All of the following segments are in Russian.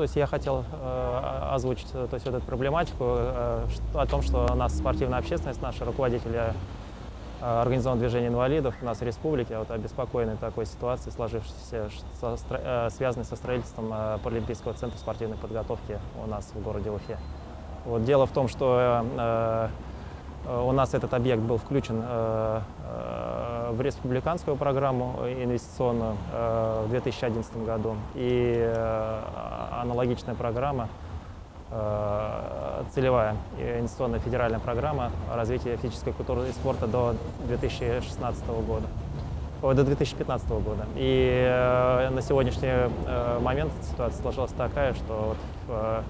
то есть я хотел э, озвучить э, то есть, вот эту проблематику э, о том, что у нас спортивная общественность, наши руководители э, организованного движения инвалидов у нас в республике вот, обеспокоены такой ситуацией, сложившейся, со э, связанной со строительством э, Паралимпийского центра спортивной подготовки у нас в городе Уфе. Вот, дело в том, что э, э, у нас этот объект был включен э, э, в республиканскую программу инвестиционную э, в 2011 году. И э, аналогичная программа, э, целевая инвестиционная федеральная программа развития физической культуры и спорта до 2016 года. До 2015 года. И на сегодняшний момент ситуация сложилась такая, что вот,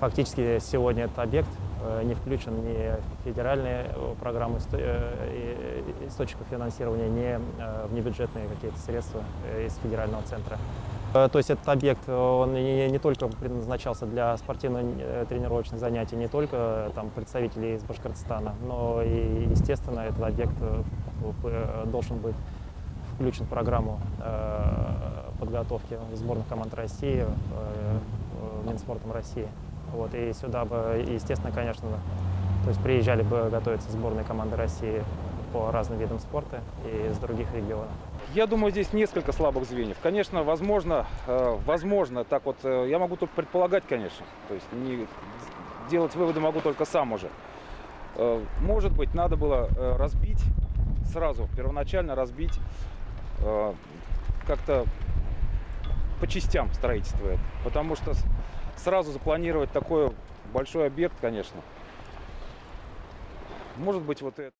фактически сегодня этот объект не включен ни федеральные э, программы э, источников финансирования, ни э, в небюджетные какие-то средства э, из федерального центра. Э, То есть этот объект, он не, не только предназначался для спортивно-тренировочных занятий, не только э, там, представителей из Башкортостана, но и, естественно, этот объект э, должен быть включен в программу э, подготовки сборных команд России, э, э, Минспортом России. Вот, и сюда бы, естественно, конечно, то есть приезжали бы готовиться сборные команды России по разным видам спорта и из других регионов. Я думаю, здесь несколько слабых звеньев. Конечно, возможно, э, возможно, так вот, э, я могу только предполагать, конечно. То есть не, делать выводы могу только сам уже. Э, Может быть, надо было разбить, сразу, первоначально разбить, как-то по частям строительство это. Потому что сразу запланировать такой большой объект, конечно. Может быть, вот это.